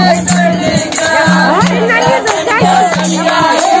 Hare Krishna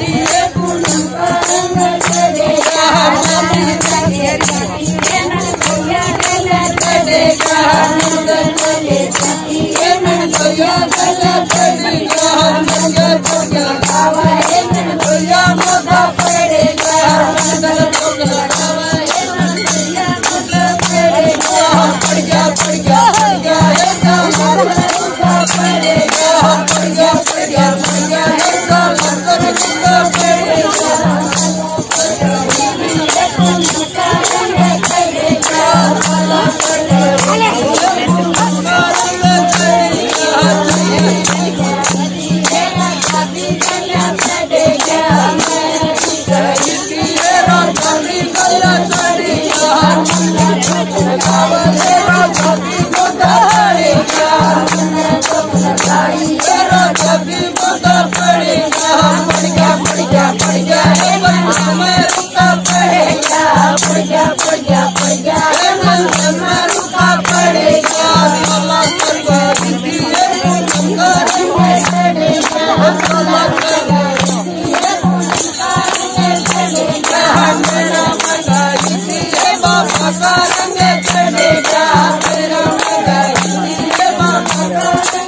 Father.